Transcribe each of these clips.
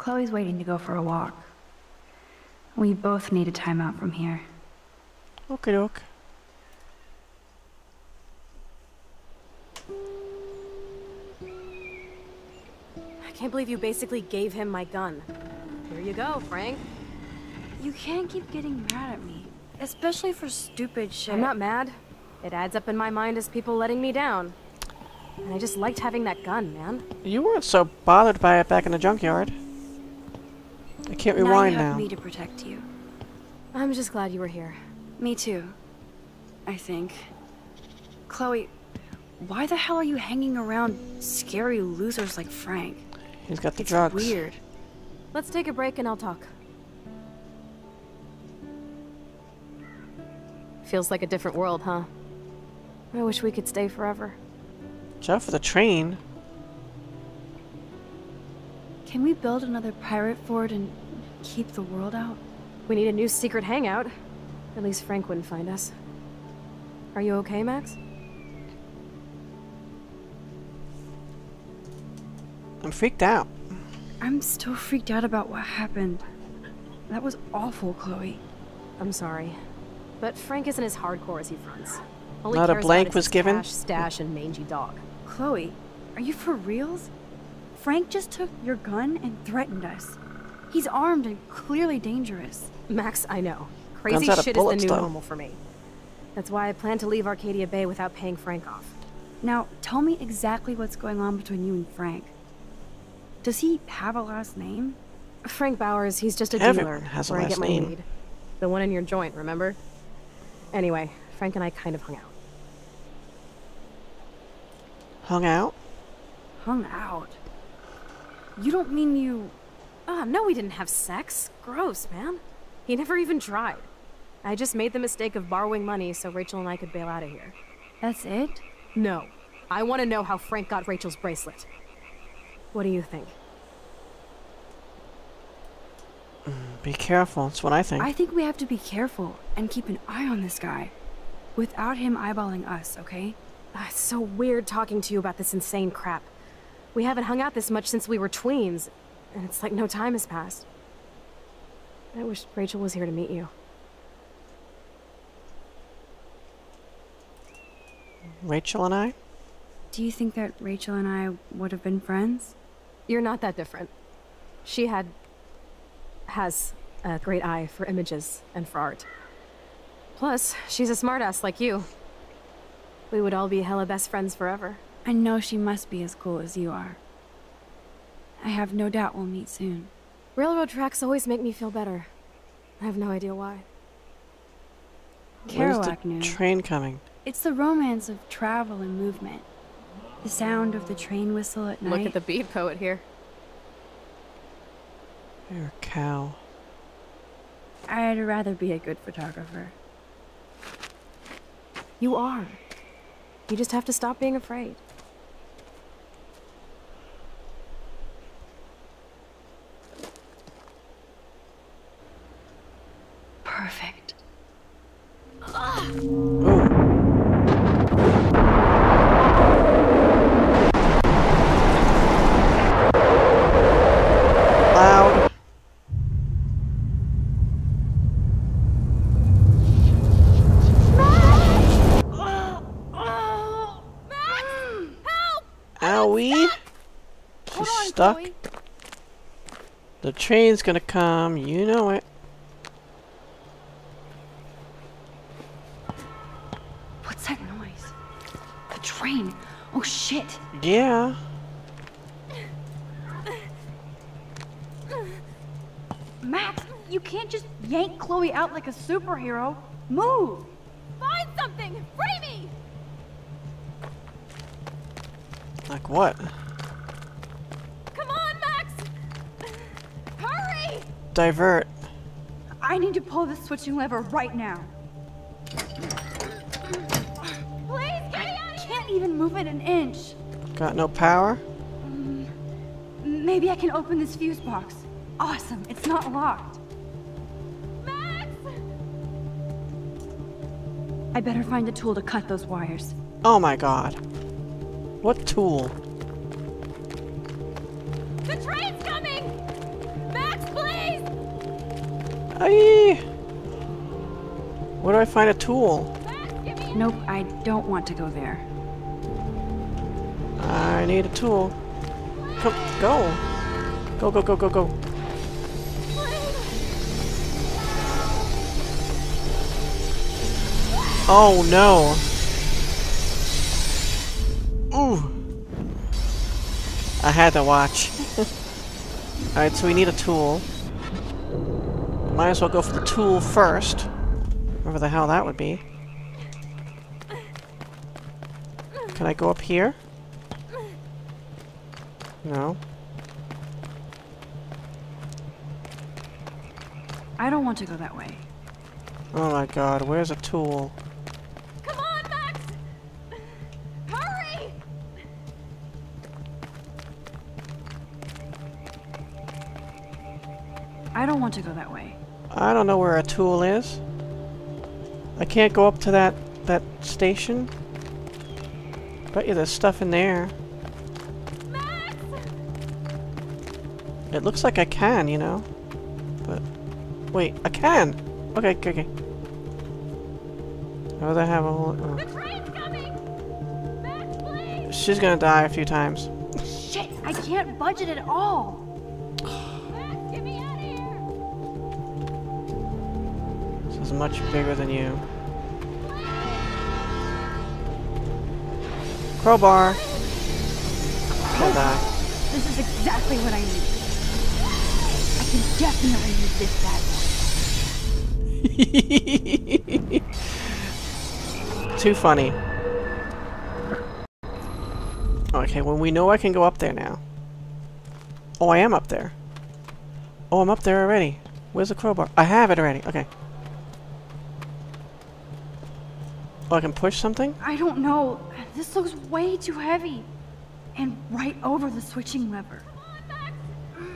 Chloe's waiting to go for a walk. We both need a time out from here. Okay, doke. I can't believe you basically gave him my gun. Here you go, Frank. You can't keep getting mad at me. Especially for stupid shit. I'm not mad. It adds up in my mind as people letting me down. And I just liked having that gun, man. You weren't so bothered by it back in the junkyard. I can't now rewind you have now. me to protect you. I'm just glad you were here. Me too. I think. Chloe, why the hell are you hanging around scary losers like Frank? He's got the It's drugs. weird. Let's take a break and I'll talk. Feels like a different world, huh? I wish we could stay forever. Jeff for the train. Can we build another pirate fort and keep the world out? We need a new secret hangout. At least Frank wouldn't find us. Are you okay, Max? I'm freaked out. I'm still freaked out about what happened. That was awful, Chloe. I'm sorry. But Frank isn't as hardcore as he fronts. All he Not a blank was given? Cash, stash, and mangy dog. Chloe, are you for reals? Frank just took your gun and threatened us. He's armed and clearly dangerous. Max, I know. Crazy out of shit is the new though. normal for me. That's why I plan to leave Arcadia Bay without paying Frank off. Now, tell me exactly what's going on between you and Frank. Does he have a last name? Frank Bowers, he's just a Everyone dealer. has a where I last get my name. weed. The one in your joint, remember? Anyway, Frank and I kind of hung out. Hung out? Hung out. You don't mean you. Ah, no, we didn't have sex. Gross, man. He never even tried. I just made the mistake of borrowing money so Rachel and I could bail out of here. That's it? No. I want to know how Frank got Rachel's bracelet. What do you think? Be careful. That's what I think. I think we have to be careful and keep an eye on this guy. Without him eyeballing us, okay? Ah, it's so weird talking to you about this insane crap. We haven't hung out this much since we were tweens, and it's like no time has passed. I wish Rachel was here to meet you. Rachel and I? Do you think that Rachel and I would have been friends? You're not that different. She had. has a great eye for images and for art. Plus, she's a smartass like you. We would all be hella best friends forever. I know she must be as cool as you are. I have no doubt we'll meet soon. Railroad tracks always make me feel better. I have no idea why. Where's the Kerouac knew. train coming? It's the romance of travel and movement. The sound of the train whistle at night. Look at the beat poet here. You're a cow. I'd rather be a good photographer. You are. You just have to stop being afraid. Perfect. Ooh. Loud. Owie. She's stuck. The train's gonna come, you know it. What's that noise? The train. Oh shit. Yeah. Max, you can't just yank Chloe out like a superhero. Move. Find something! Free me! Like what? Divert. I need to pull the switching lever right now. Please get me out of here! Can't even move it an inch. Got no power? Mm, maybe I can open this fuse box. Awesome, it's not locked. Max! I better find a tool to cut those wires. Oh my god. What tool? Aye. Where do I find a tool? Nope, I don't want to go there. I need a tool. Come, go. Go, go, go, go, go. Oh no. Ooh. I had to watch. Alright, so we need a tool. Might as well go for the tool first. Whatever the hell that would be. Can I go up here? No. I don't want to go that way. Oh my god, where's a tool? Come on, Max! Hurry! I don't want to go that way. I don't know where a tool is. I can't go up to that that station. Bet you there's stuff in there. Max! It looks like I can, you know. But wait, I can. Okay, okay, okay. They have a whole. oh. The train's coming! Max, please! She's gonna die a few times. Shit, I can't budget at all. Much bigger than you. Crowbar. Die. This is exactly what I need. I can definitely use this bad. Too funny. Okay, well we know I can go up there now. Oh, I am up there. Oh, I'm up there already. Where's the crowbar? I have it already. Okay. Oh, I can push something? I don't know. This looks way too heavy. And right over the switching lever.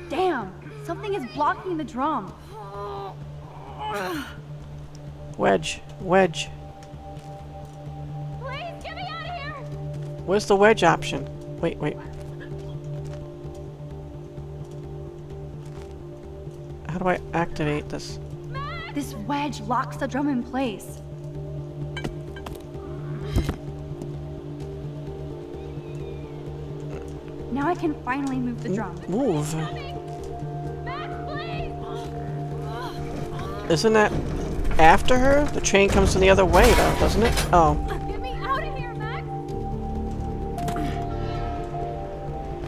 Damn, something is blocking the drum. Wedge. Wedge. Please, get me out of here! Where's the wedge option? Wait, wait. How do I activate this? This wedge locks the drum in place. Now I can finally move the drum. Move. Isn't that after her? The train comes from the other way, though, doesn't it? Oh. Get me out of here, Max!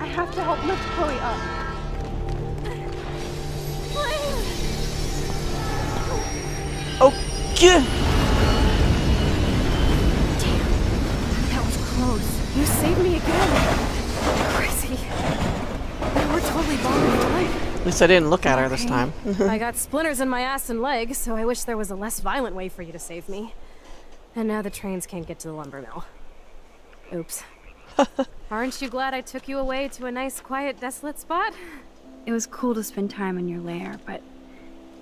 I have to help lift Chloe up. Please! Oh, yeah. That was close. You saved me again! Crazy. You were totally bombing for life. At least I didn't look at her this time. I got splinters in my ass and leg, so I wish there was a less violent way for you to save me. And now the trains can't get to the lumber mill. Oops. Aren't you glad I took you away to a nice, quiet, desolate spot? It was cool to spend time in your lair, but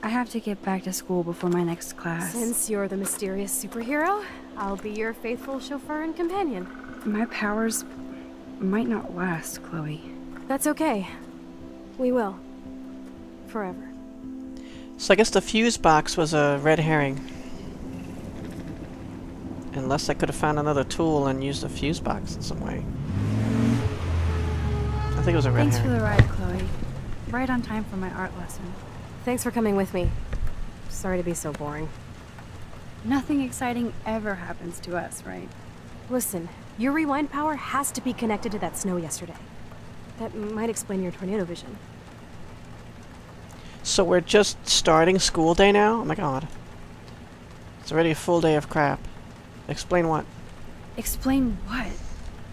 I have to get back to school before my next class. Since you're the mysterious superhero, I'll be your faithful chauffeur and companion. My powers might not last, Chloe. That's okay. We will. Forever. So I guess the fuse box was a red herring. Unless I could have found another tool and used the fuse box in some way. I think it was a red herring. Thanks for the ride, Chloe. Right on time for my art lesson. Thanks for coming with me. Sorry to be so boring. Nothing exciting ever happens to us, right? Listen, your rewind power has to be connected to that snow yesterday. That might explain your tornado vision. So we're just starting school day now? Oh my god. It's already a full day of crap. Explain what? Explain what?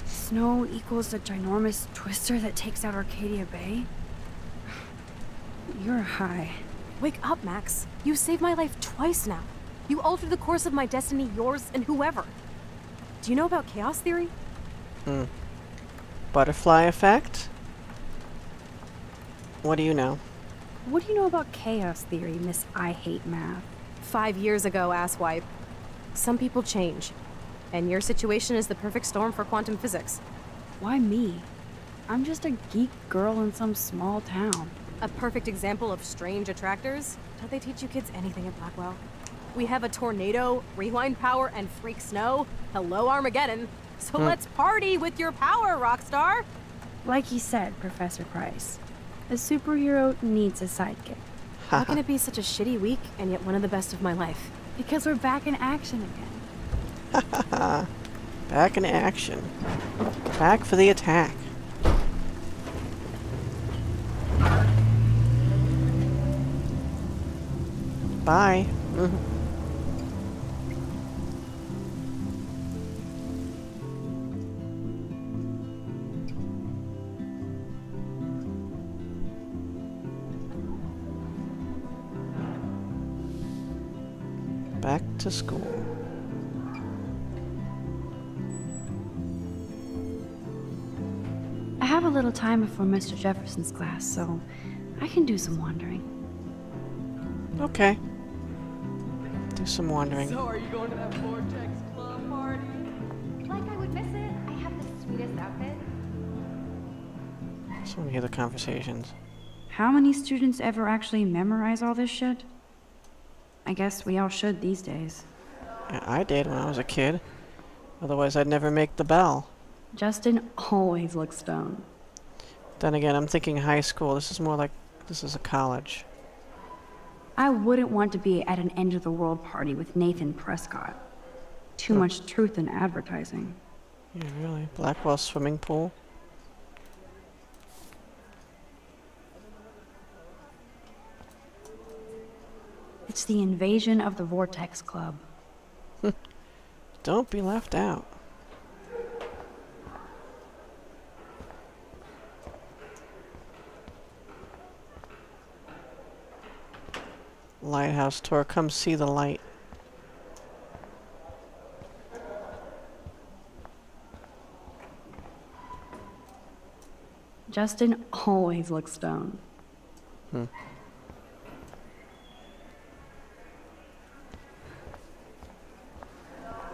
Snow equals a ginormous twister that takes out Arcadia Bay? You're high. Wake up, Max. You saved my life twice now. You altered the course of my destiny, yours, and whoever. Do you know about chaos theory? Hmm. Butterfly effect? What do you know? What do you know about chaos theory, Miss I Hate Math? Five years ago, asswipe. Some people change. And your situation is the perfect storm for quantum physics. Why me? I'm just a geek girl in some small town. A perfect example of strange attractors? Don't they teach you kids anything at Blackwell? We have a tornado, rewind power, and freak snow. Hello, Armageddon. So hmm. let's party with your power, Rockstar! Like you said, Professor Price, a superhero needs a sidekick. How can it be such a shitty week and yet one of the best of my life? Because we're back in action again. Back in action. Back for the attack. Bye. Mhm. Back to school. I have a little time before Mr. Jefferson's class, so I can do some wandering. Okay. Do some wandering. So are you going to that Vortex Club party? Like I would miss it. I have the sweetest outfit. Just want to hear the conversations. How many students ever actually memorize all this shit? I guess we all should these days. Yeah, I did when I was a kid. Otherwise, I'd never make the bell. Justin always looks stoned. Then again, I'm thinking high school. This is more like this is a college. I wouldn't want to be at an end of the world party with Nathan Prescott. Too hmm. much truth in advertising. Yeah, really. Blackwell swimming pool. It's the invasion of the Vortex Club. Don't be left out. Lighthouse tour. Come see the light. Justin always looks stoned. Hmm.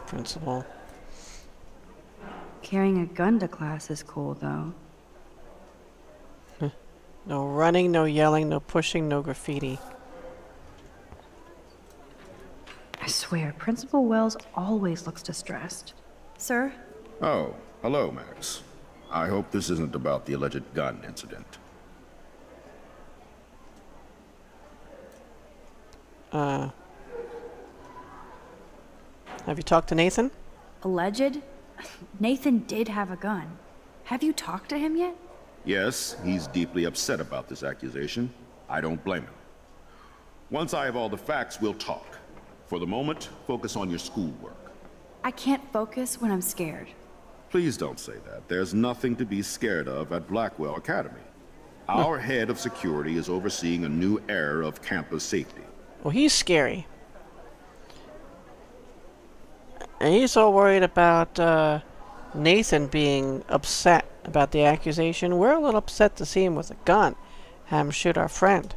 Principal. Carrying a gun to class is cool, though. No running, no yelling, no pushing, no graffiti. I swear, Principal Wells always looks distressed. Sir? Oh, hello, Max. I hope this isn't about the alleged gun incident. Uh. Have you talked to Nathan? Alleged? Nathan did have a gun. Have you talked to him yet? Yes, he's deeply upset about this accusation. I don't blame him. Once I have all the facts, we'll talk. For the moment, focus on your schoolwork. I can't focus when I'm scared. Please don't say that. There's nothing to be scared of at Blackwell Academy. Our head of security is overseeing a new era of campus safety. Well, he's scary. And he's all worried about uh, Nathan being upset about the accusation. We're a little upset to see him with a gun. Have him shoot our friend.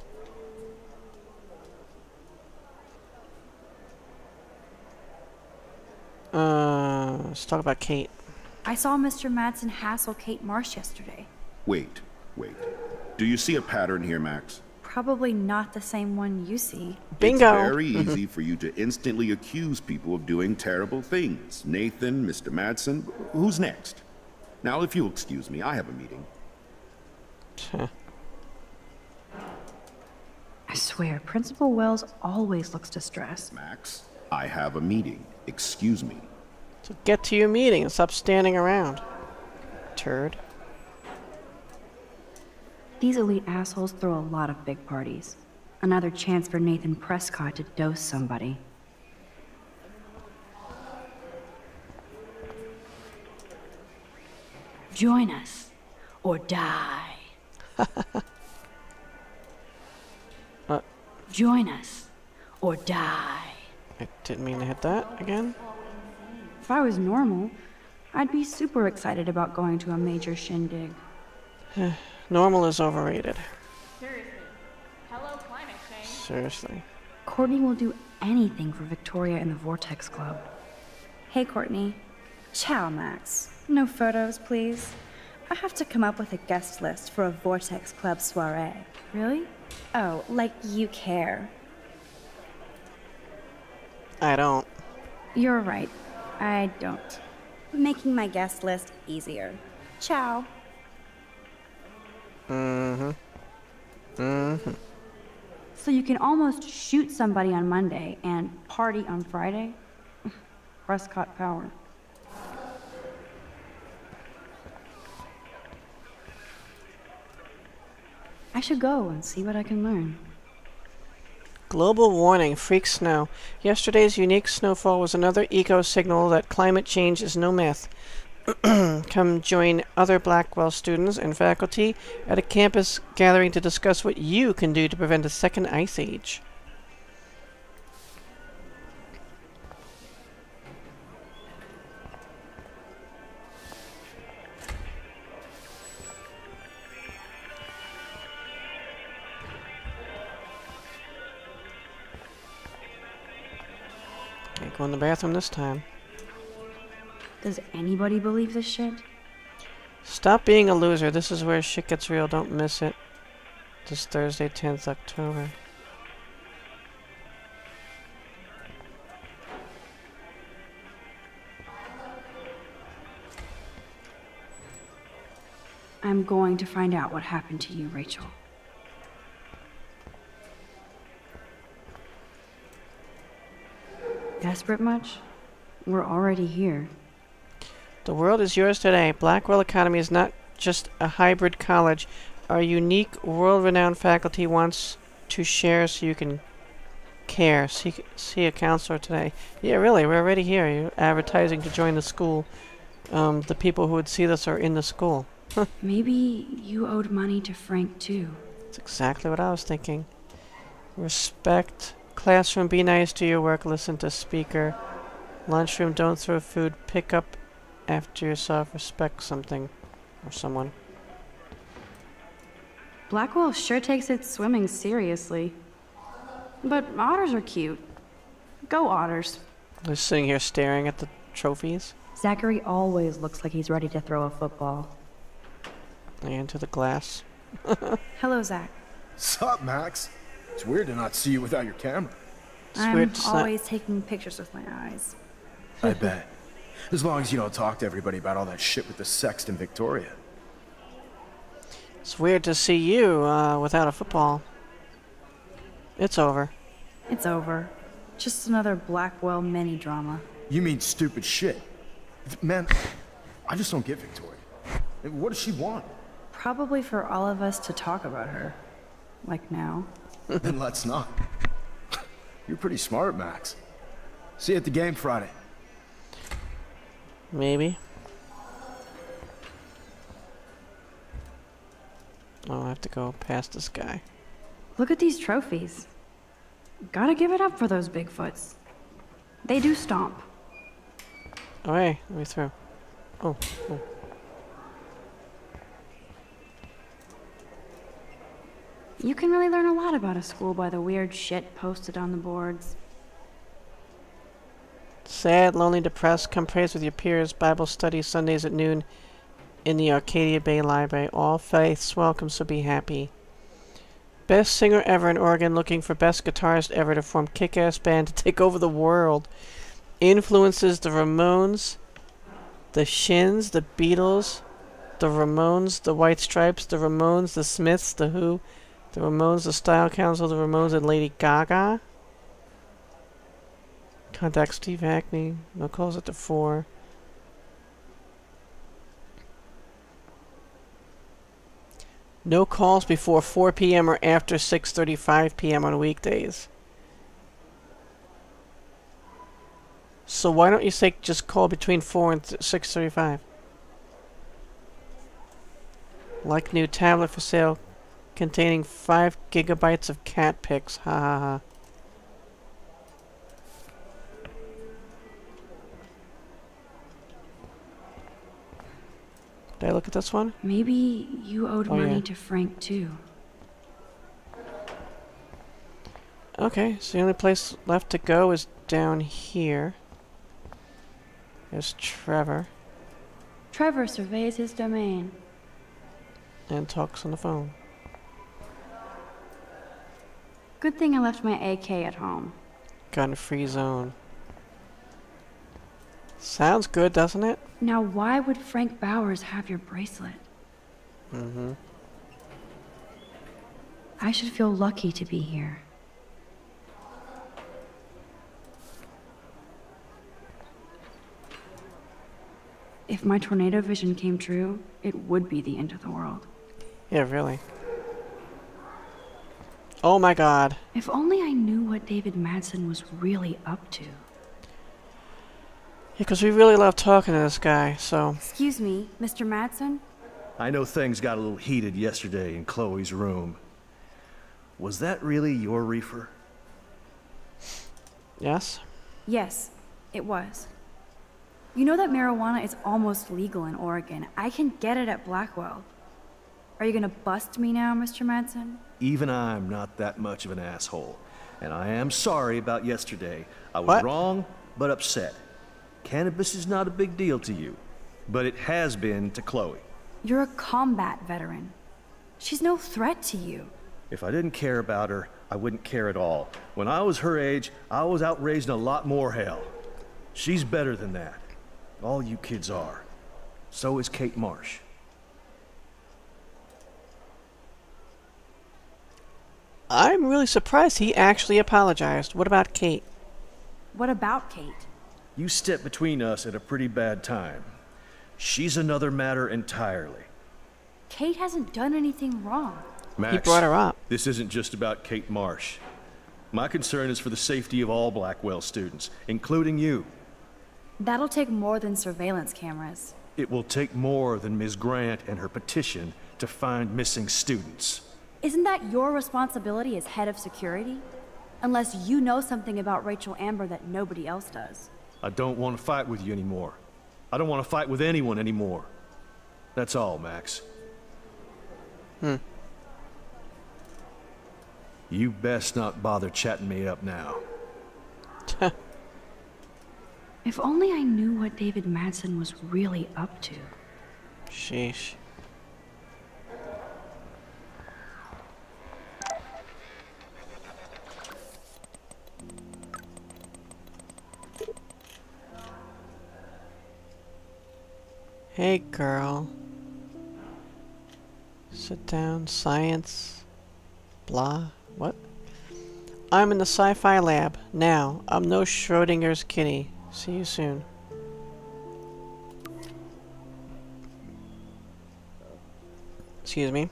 Uh, let's talk about Kate. I saw Mr. Madsen hassle Kate Marsh yesterday. Wait, wait. Do you see a pattern here, Max? Probably not the same one you see. Bingo. It's very easy for you to instantly accuse people of doing terrible things. Nathan, Mr. Madsen, who's next? Now, if you'll excuse me, I have a meeting. I swear, Principal Wells always looks distressed. Max, I have a meeting. Excuse me. So get to your meeting and stop standing around. Turd. These elite assholes throw a lot of big parties. Another chance for Nathan Prescott to dose somebody. Join us, or die. Uh. Join us, or die. I didn't mean to hit that again. If I was normal, I'd be super excited about going to a major shindig. Normal is overrated. Seriously. Hello, climate change. Seriously. Courtney will do anything for Victoria and the Vortex Club. Hey, Courtney. Ciao, Max. No photos, please. I have to come up with a guest list for a Vortex Club soiree. Really? Oh, like you care. I don't. You're right. I don't. Making my guest list easier. Ciao. Mm-hmm. Mm-hmm. So you can almost shoot somebody on Monday and party on Friday? Prescott Power. I should go and see what I can learn. Global warning, freak snow. Yesterday's unique snowfall was another eco signal that climate change is no myth. Come join other Blackwell students and faculty at a campus gathering to discuss what you can do to prevent a second ice age. Okay, go in the bathroom this time. Does anybody believe this shit? Stop being a loser. This is where shit gets real. Don't miss it. This Thursday, 10th October. I'm going to find out what happened to you, Rachel. Desperate much? We're already here. The world is yours today. Blackwell Academy is not just a hybrid college. Our unique, world-renowned faculty wants to share so you can care. See, see a counselor today. Yeah, really, we're already here. You're advertising to join the school. Um, the people who would see this are in the school. Maybe you owed money to Frank, too. That's exactly what I was thinking. Respect. Classroom, be nice to your work. Listen to speaker. Lunchroom, don't throw food. Pick up after yourself. Respect something or someone. Blackwell sure takes its swimming seriously. But otters are cute. Go otters. Just sitting here staring at the trophies. Zachary always looks like he's ready to throw a football. And to the glass. Hello, Zach. Sup, Max? It's weird to not see you without your camera. It's I'm weird to not- always taking pictures with my eyes. I bet. As long as you don't talk to everybody about all that shit with the sext in Victoria. It's weird to see you uh, without a football. It's over. It's over. Just another Blackwell mini drama. You mean stupid shit. Man, I just don't get Victoria. What does she want? Probably for all of us to talk about her. Like now. then let's not. You're pretty smart, Max. See you at the game Friday. Maybe. Oh, I have to go past this guy. Look at these trophies. Gotta give it up for those Bigfoots. They do stomp. Oh, hey, let me through. Oh, oh. You can really learn a lot about a school by the weird shit posted on the boards. Sad, lonely, depressed, come praise with your peers. Bible study Sundays at noon in the Arcadia Bay Library. All faiths welcome, so be happy. Best singer ever in Oregon, looking for best guitarist ever to form kick-ass band to take over the world. Influences the Ramones, the Shins, the Beatles, the Ramones, the White Stripes, the Ramones, the Smiths, the Who, the Ramones, the Style Council, the Ramones, and Lady Gaga. Contact Steve Hackney. No calls at the 4. No calls before 4 p.m. or after 6.35 p.m. on weekdays. So why don't you say just call between 4 and 6.35? Like new tablet for sale containing 5 gigabytes of cat pics. Ha ha ha. Did I look at this one? Maybe you owed Oh, money yeah. to Frank too. Okay, so the only place left to go is down here. There's Trevor. Trevor surveys his domain. and talks on the phone. Good thing I left my AK at home. Gun-free zone. Sounds good, doesn't it? Now, why would Frank Bowers have your bracelet? Mm-hmm. I should feel lucky to be here. If my tornado vision came true, it would be the end of the world. Yeah, really. Oh my god. If only I knew what David Madsen was really up to. Yeah, because we really love talking to this guy, so... Excuse me, Mr. Madsen? I know things got a little heated yesterday in Chloe's room. Was that really your reefer? Yes? Yes, it was. You know that marijuana is almost legal in Oregon. I can get it at Blackwell. Are you gonna bust me now, Mr. Madsen? Even I'm not that much of an asshole. And I am sorry about yesterday. I was What? wrong, but upset. Cannabis is not a big deal to you, but it has been to Chloe. You're a combat veteran. She's no threat to you. If I didn't care about her, I wouldn't care at all. When I was her age, I was out raising a lot more hell. She's better than that. All you kids are. So is Kate Marsh. I'm really surprised he actually apologized. What about Kate? What about Kate? You stepped between us at a pretty bad time. She's another matter entirely. Kate hasn't done anything wrong. Max, He brought her up. This isn't just about Kate Marsh. My concern is for the safety of all Blackwell students, including you. That'll take more than surveillance cameras. It will take more than Ms. Grant and her petition to find missing students. Isn't that your responsibility as head of security? Unless you know something about Rachel Amber that nobody else does. I don't want to fight with you anymore. I don't want to fight with anyone anymore. That's all, Max. Hmm. You best not bother chatting me up now. If only I knew what David Madsen was really up to. Sheesh. Hey, girl. Sit down. Science. Blah. What? I'm in the sci-fi lab. Now. I'm no Schrodinger's kitty. See you soon. Excuse me.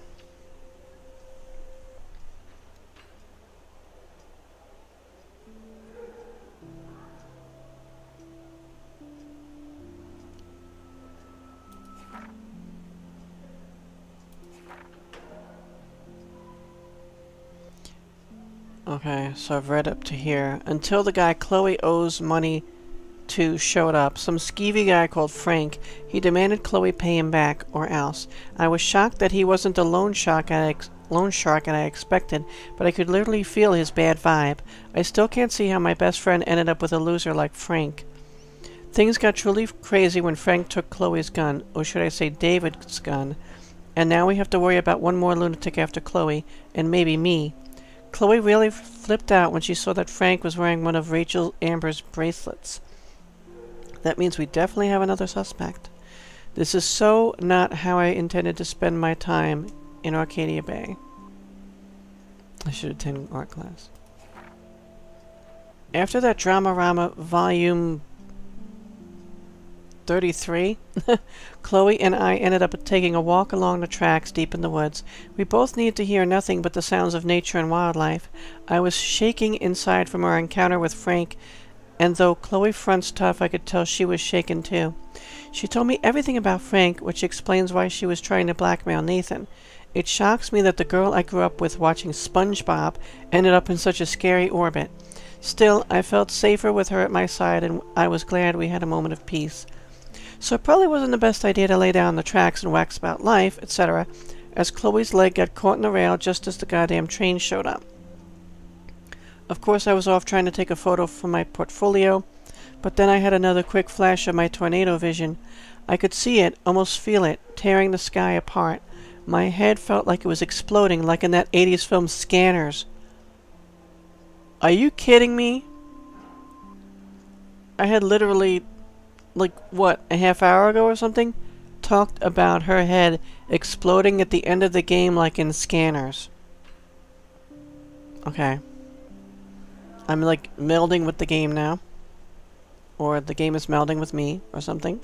Okay, so I've read up to here. Until the guy Chloe owes money to showed up, some skeevy guy called Frank, he demanded Chloe pay him back, or else. I was shocked that he wasn't the loan shark I, loan shark and I expected, but I could literally feel his bad vibe. I still can't see how my best friend ended up with a loser like Frank. Things got truly crazy when Frank took Chloe's gun, or should I say David's gun, and now we have to worry about one more lunatic after Chloe, and maybe me. Chloe really flipped out when she saw that Frank was wearing one of Rachel Amber's bracelets. That means we definitely have another suspect. This is so not how I intended to spend my time in Arcadia Bay. I should attend art class. After that Dramarama volume 33, Chloe and I ended up taking a walk along the tracks deep in the woods. We both needed to hear nothing but the sounds of nature and wildlife. I was shaking inside from our encounter with Frank, and though Chloe fronts tough, I could tell she was shaken too. She told me everything about Frank, which explains why she was trying to blackmail Nathan. It shocks me that the girl I grew up with watching SpongeBob ended up in such a scary orbit. Still, I felt safer with her at my side, and I was glad we had a moment of peace. So it probably wasn't the best idea to lay down the tracks and wax about life, etc., as Chloe's leg got caught in the rail just as the goddamn train showed up. Of course, I was off trying to take a photo for my portfolio, but then I had another quick flash of my tornado vision. I could see it, almost feel it, tearing the sky apart. My head felt like it was exploding, like in that 80s film Scanners. Are you kidding me? I had literally, like, what, a half hour ago or something? Talked about her head exploding at the end of the game like in Scanners. Okay. I'm like melding with the game now. Or the game is melding with me, or something.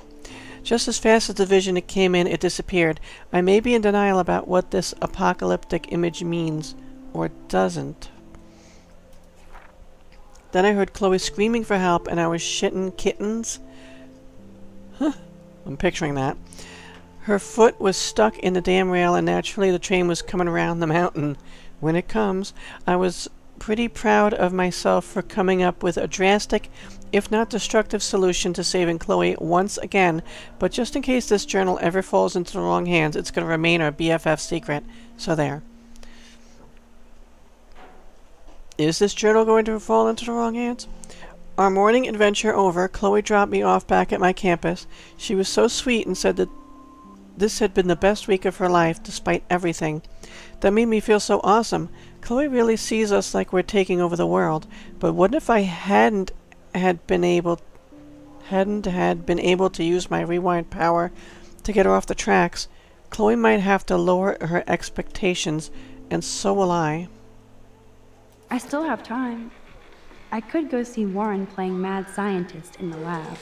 Just as fast as the vision it came in, it disappeared. I may be in denial about what this apocalyptic image means, or doesn't. Then I heard Chloe screaming for help, and I was shitting kittens. Huh. I'm picturing that. Her foot was stuck in the damn rail, and naturally the train was coming around the mountain. When it comes, I was pretty proud of myself for coming up with a drastic, if not destructive, solution to saving Chloe once again. But just in case this journal ever falls into the wrong hands, it's going to remain our BFF secret. So there. Is this journal going to fall into the wrong hands? Our morning adventure over, Chloe dropped me off back at my campus. She was so sweet and said that this had been the best week of her life, despite everything. That made me feel so awesome. Chloe really sees us like we're taking over the world. But what if I hadn't had been able hadn't had been able to use my rewind power to get her off the tracks? Chloe might have to lower her expectations, and so will I. I still have time. I could go see Warren playing mad scientist in the lab.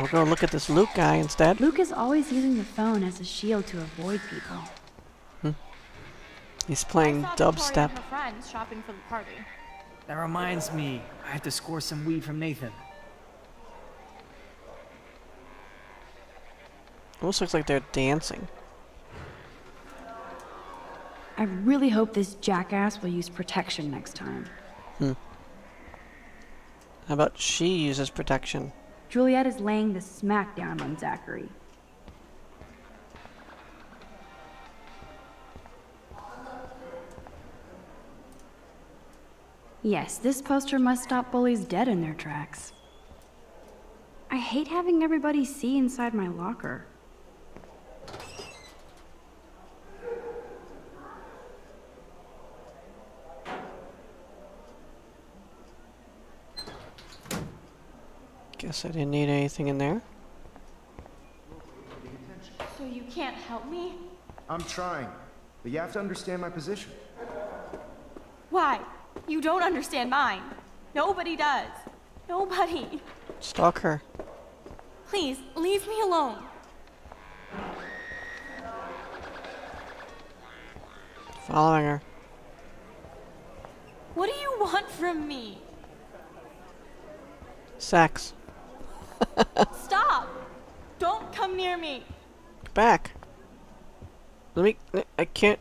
We'll go look at this Luke guy instead. Luke is always using the phone as a shield to avoid people. Hmm. He's playing I saw Victoria dubstep. friends shopping for the party. That reminds me, I have to score some weed from Nathan. Almost looks like they're dancing. I really hope this jackass will use protection next time. How about she uses protection? Juliet is laying the smackdown on Zachary. Yes, this poster must stop bullies dead in their tracks. I hate having everybody see inside my locker. Guess I didn't need anything in there. So you can't help me? I'm trying, but you have to understand my position. Why? You don't understand mine. Nobody does. Nobody. Stalk her. Please, leave me alone. Following her. What do you want from me? Sex. Stop! Don't come near me. Back. Let me. I can't.